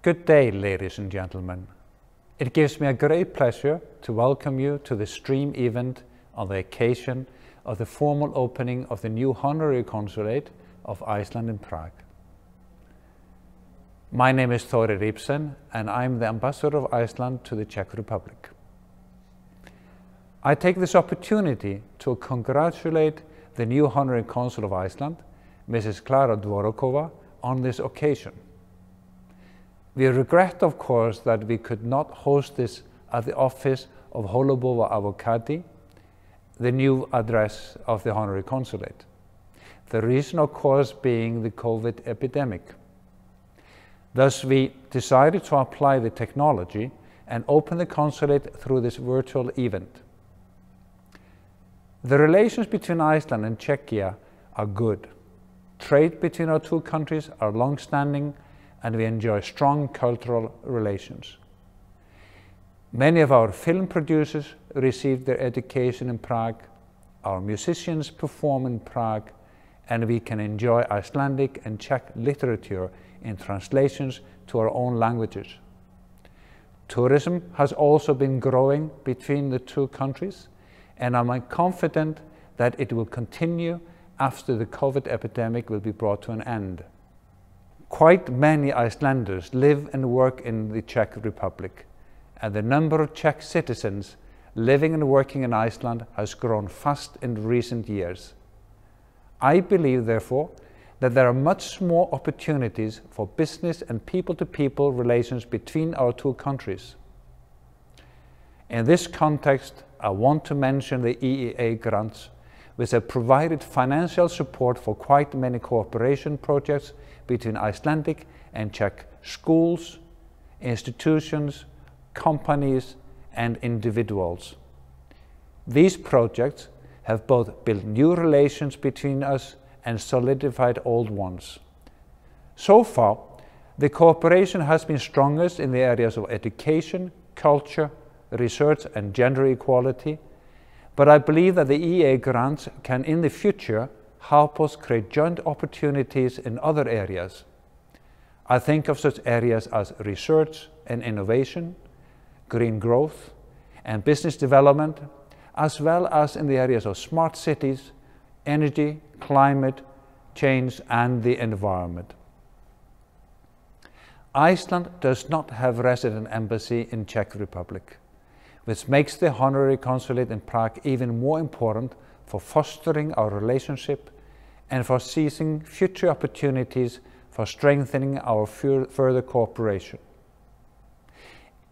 Good day, ladies and gentlemen. It gives me a great pleasure to welcome you to the stream event on the occasion of the formal opening of the new honorary consulate of Iceland in Prague. My name is Þórir Ibsen and I'm the ambassador of Iceland to the Czech Republic. I take this opportunity to congratulate the new honorary consul of Iceland, Mrs. Klara Dvořáková, on this occasion. We regret, of course, that we could not host this at the office of Holubová advokáti, the new address of the honorary consulate. The reason, of course, being the COVID epidemic. Thus, we decided to apply the technology and open the consulate through this virtual event. The relations between Iceland and Czechia are good. Trade between our two countries are long-standing and we enjoy strong cultural relations. Many of our film producers received their education in Prague, our musicians perform in Prague, and we can enjoy Icelandic and Czech literature in translations to our own languages. Tourism has also been growing between the two countries, and I'm confident that it will continue after the COVID epidemic will be brought to an end. Quite many Icelanders live and work in the Czech Republic, and the number of Czech citizens living and working in Iceland has grown fast in recent years. I believe, therefore, that there are much more opportunities for business and people-to-people -people relations between our two countries. In this context, I want to mention the EEA grants, which have provided financial support for quite many cooperation projects between Icelandic and Czech schools, institutions, companies, and individuals. These projects have both built new relations between us and solidified old ones. So far, the cooperation has been strongest in the areas of education, culture, research and gender equality, but I believe that the EEA grants can in the future help us create joint opportunities in other areas. I think of such areas as research and innovation, green growth, and business development, as well as in the areas of smart cities, energy, climate change, and the environment. Iceland does not have resident embassy in Czech Republic which makes the honorary consulate in Prague even more important for fostering our relationship and for seizing future opportunities for strengthening our further cooperation.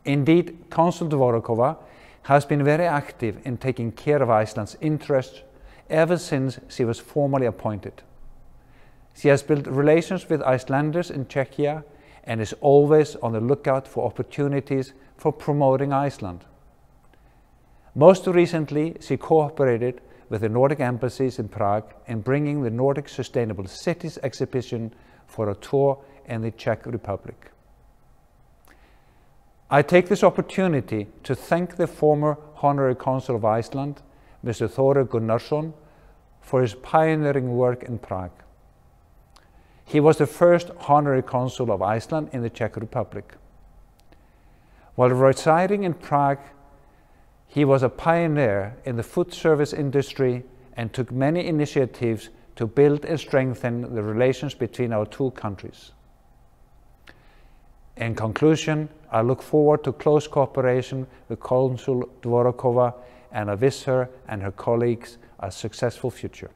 Indeed, Consul Dvořáková has been very active in taking care of Iceland's interests ever since she was formally appointed. She has built relations with Icelanders in Czechia and is always on the lookout for opportunities for promoting Iceland. Most recently, she cooperated with the Nordic embassies in Prague in bringing the Nordic Sustainable Cities exhibition for a tour in the Czech Republic. I take this opportunity to thank the former Honorary Consul of Iceland, Mr. Þórir Gunnarsson, for his pioneering work in Prague. He was the first Honorary Consul of Iceland in the Czech Republic. While residing in Prague, he was a pioneer in the food service industry and took many initiatives to build and strengthen the relations between our two countries. In conclusion, I look forward to close cooperation with Consul Dvořáková and I wish her and her colleagues a successful future.